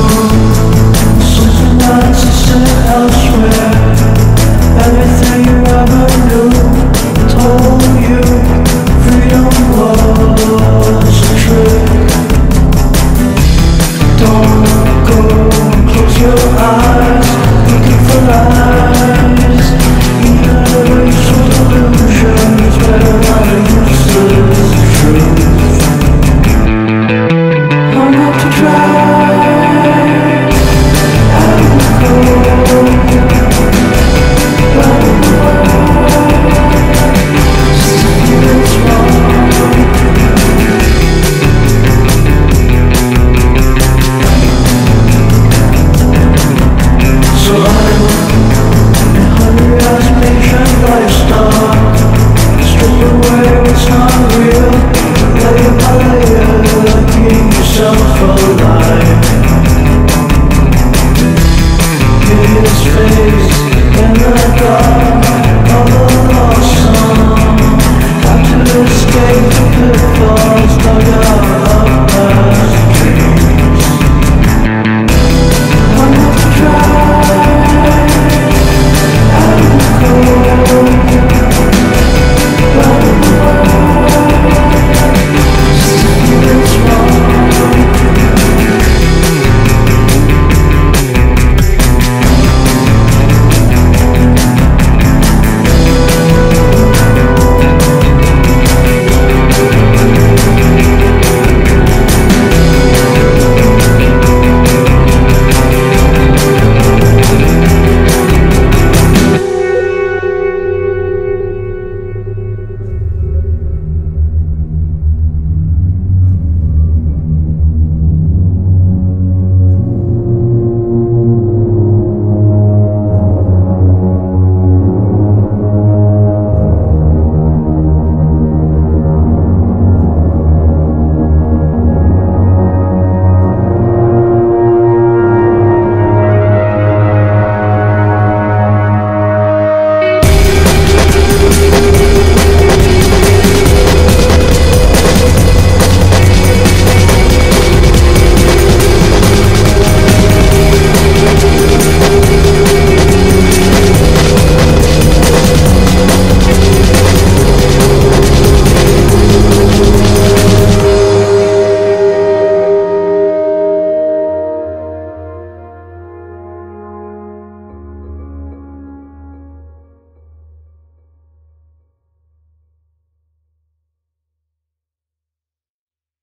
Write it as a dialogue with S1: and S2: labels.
S1: 说，说什只是实水。oh, oh, oh.